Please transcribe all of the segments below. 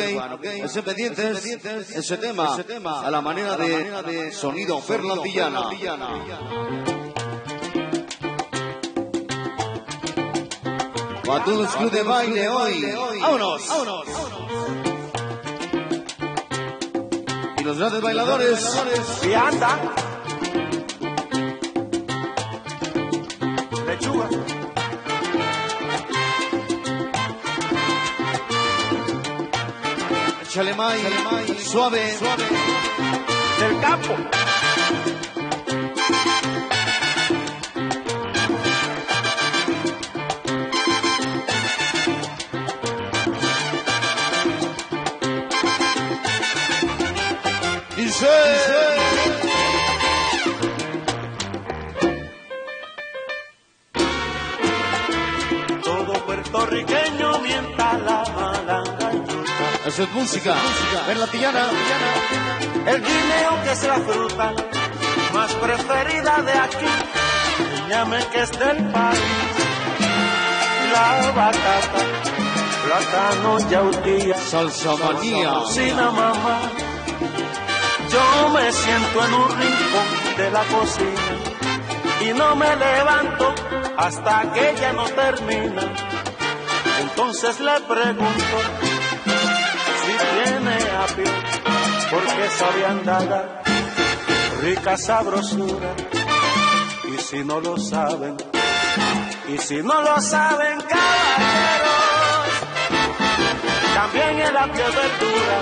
Ese pendientes, ese tema, a la manera de sonido ferlandillana. Para todos los club de baile hoy. ¡Vámonos! Y los grandes bailadores. Vianda. Lechuga. Échale mai, suave, suave. Del campo. Dice. Eso es música. Ferlandillana. El guineo que es la fruta más preferida de aquí. Ñame que es del país. La batata, plátano, yautía. Salsa manía. cocina, mamá. Yo me siento en un rincón de la cocina y no me levanto hasta que ella no termina. Entonces le pregunto si tiene apio, porque sabe andada, rica sabrosura. Y si no lo saben, y si no lo saben, caballeros, también el apio es verdura.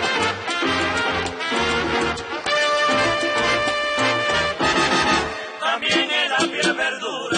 también el es verdura.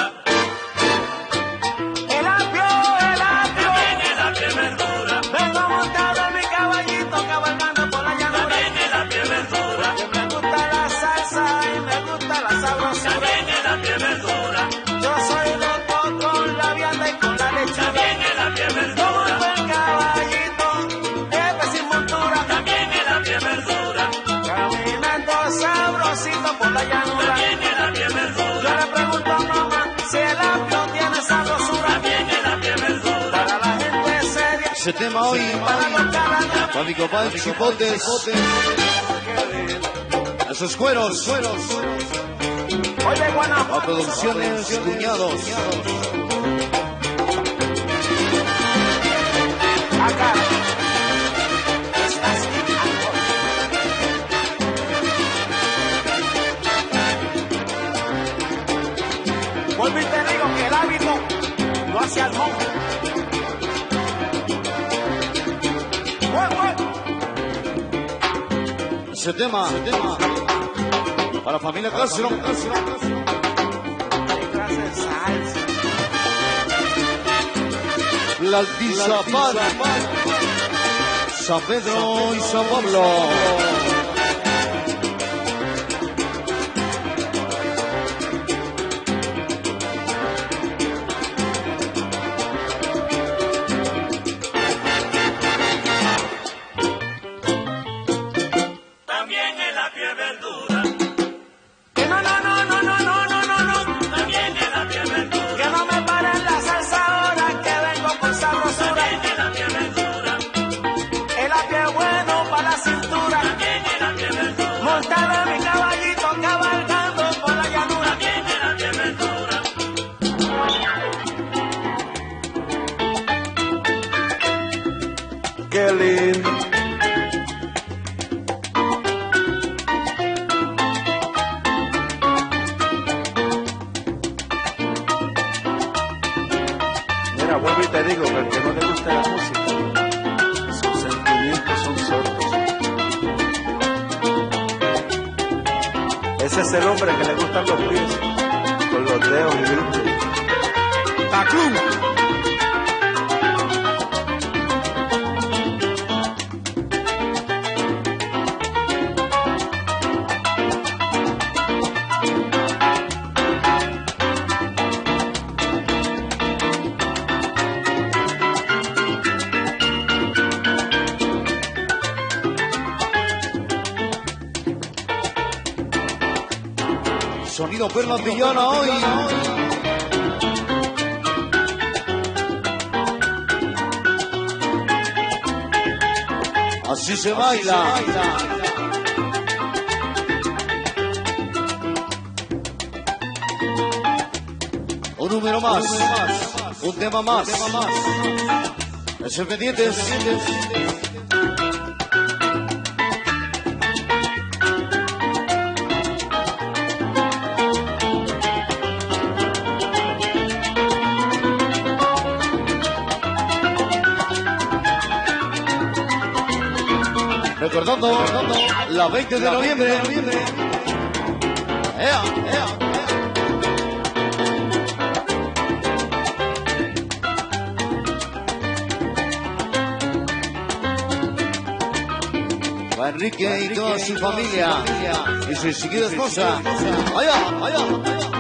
Ese tema hoy. Para mi compadre Chipotes. Esos cueros. Oye, A Guanajuato. producciones cuñados. Y te digo que el hábito no hace al monje. Ese tema. Para familia Castro. La Altizapán. San Pedro y San Pablo. Digo que que no le gusta la música, sus sentimientos son sordos. Ese es el hombre que le gustan los pies, con los dedos y glúteos. Sonido Ferlandillana hoy. Así se baila. Un número más. Un tema más. Ese pendientes. Recordando la 20 de noviembre. Ea, ea, ea. Va Enrique y toda su familia y su seguida esposa. Allá, allá, allá.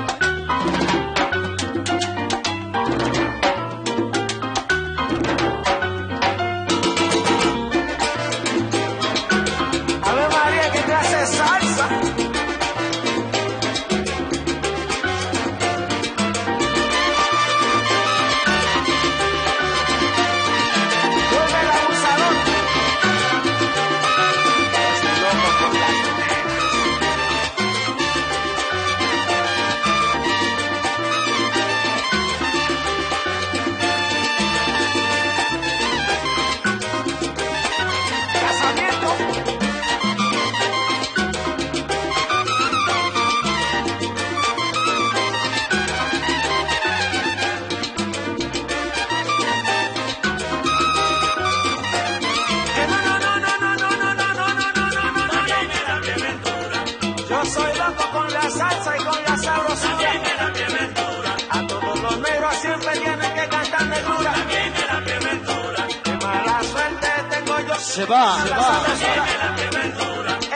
Se va, se va.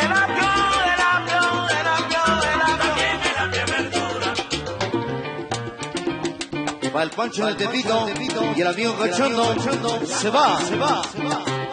El apio, el apio, el apio, el apio. Va el Pancho del Tepito y el amigo Cachondo. Se va, se va, se va.